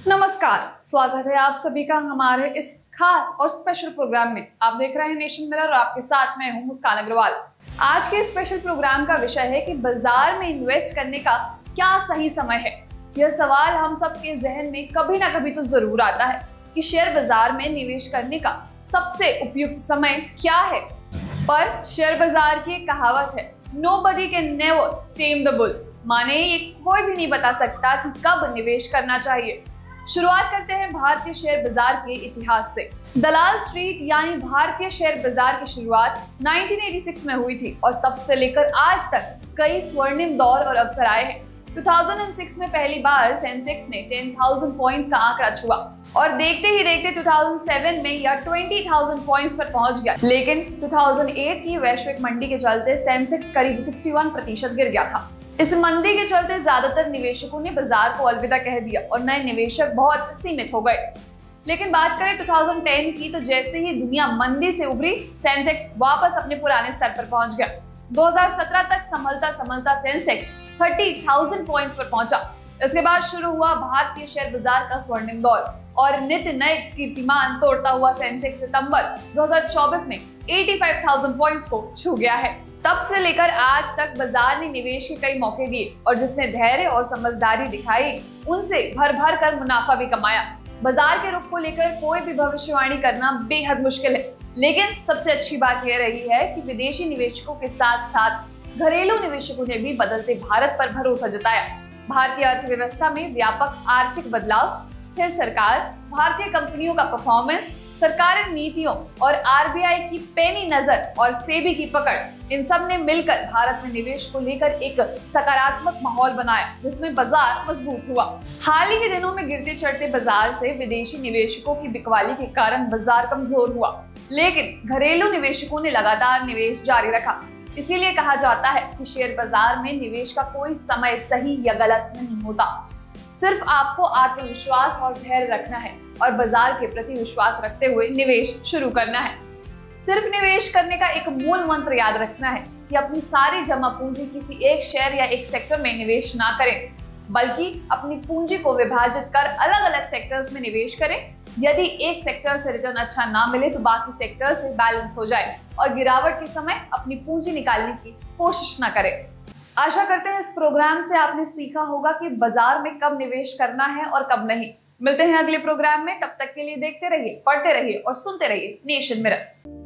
नमस्कार, स्वागत है आप सभी का हमारे इस खास और स्पेशल प्रोग्राम में। आप देख रहे हैं नेशन मिरर और आपके साथ मैं हूँ मुस्कान अग्रवाल। आज के स्पेशल प्रोग्राम का विषय है कि बाज़ार में इन्वेस्ट करने का क्या सही समय है। यह सवाल हम सबके जहन में कभी ना कभी तो ज़रूर आता है कि शेयर बाज़ार में निवेश करने का सबसे उपयुक्त समय क्या है। पर शेयर बाज़ार की कहावत है nobody can never tame the bull माने ये कोई भी नहीं बता सकता कि कब निवेश करना चाहिए। शुरुआत करते हैं भारतीय शेयर बाज़ार के इतिहास से। दलाल स्ट्रीट यानी भारतीय शेयर बाज़ार की शुरुआत 1986 में हुई थी और तब से लेकर आज तक कई स्वर्णिम दौर और अवसर आए हैं। 2006 में पहली बार सेंसेक्स ने 10,000 पॉइंट्स का आंकड़ा छुआ और देखते ही देखते 2007 में यह 20,000 पॉइंट्स पर पहुँच गया। लेकिन 2008 की वैश्विक मंडी के चलते सेंसेक्स करीब 61 प्रतिशत गिर गया था। इस मंदी के चलते ज़्यादातर निवेशकों ने बाज़ार को अलविदा कह दिया और नए निवेशक बहुत सीमित हो गए। लेकिन बात करें 2010 की तो जैसे ही दुनिया मंदी से उभरी सेंसेक्स वापस अपने पुराने स्तर पर पहुँच गया। 2017 तक संभलता संभलता सेंसेक्स 30,000 पॉइंट्स पर पहुँचा। इसके बाद शुरू हुआ भारतीय शेयर बाज़ार का स्वर्णिम दौर। और नित्य नए कीर्तिमान तोड़ता हुआ सेंसेक्स सितंबर 2024 में 85,000 पॉइंट्स को छू गया है। तब से लेकर आज तक बाज़ार ने निवेश के कई मौके दिए और जिसने धैर्य और समझदारी दिखाई उनसे भर भर कर मुनाफा भी कमाया। बाज़ार के रुख को लेकर कोई भी भविष्यवाणी करना बेहद मुश्किल है। लेकिन सबसे अच्छी बात यह रही है कि विदेशी निवेशकों के साथ साथ घरेलू निवेशकों ने भी बदलते भारत पर भरोसा जताया। भारतीय अर्थव्यवस्था में व्यापक आर्थिक बदलाव स्थिर सरकार, भारतीय कंपनियों का परफॉर्मेंस सरकारी नीतियों और आरबीआई की पैनी नज़र और सेबी की पकड़, इन सबने मिलकर भारत में निवेश को लेकर एक सकारात्मक माहौल बनाया, जिसमें बाज़ार मज़बूत हुआ। हाल ही के दिनों में गिरते चढ़ते बाज़ार से विदेशी निवेशकों की बिकवाली के कारण बाज़ार कमज़ोर हुआ, लेकिन घरेलू निवेशकों ने लगातार निवेश जारी रखा। इसीलिए कहा जाता है कि शेयर बाज़ार में निवेश का कोई समय सही या गलत नहीं होता। सिर्फ़ आपको आत्मविश्वास और धैर्य रखना है और बाज़ार के प्रति विश्वास रखते हुए निवेश शुरू करना है। सिर्फ़ निवेश करने का एक मूल मंत्र याद रखना है कि अपनी सारी जमा पूंजी किसी एक शेयर या एक सेक्टर में निवेश ना करें, बल्कि अपनी पूंजी को विभाजित कर अलग अलग सेक्टर्स में निवेश करें। यदि एक सेक्टर से रिटर्न अच्छा ना मिले तो बाकी सेक्टर से बैलेंस हो जाए और गिरावट के समय अपनी पूंजी निकालने की कोशिश ना करें। आशा करते हैं इस प्रोग्राम से आपने सीखा होगा कि बाज़ार में कब निवेश करना है और कब नहीं। मिलते हैं अगले प्रोग्राम में, तब तक के लिए देखते रहिए, पढ़ते रहिए और सुनते रहिए नेशन मिरर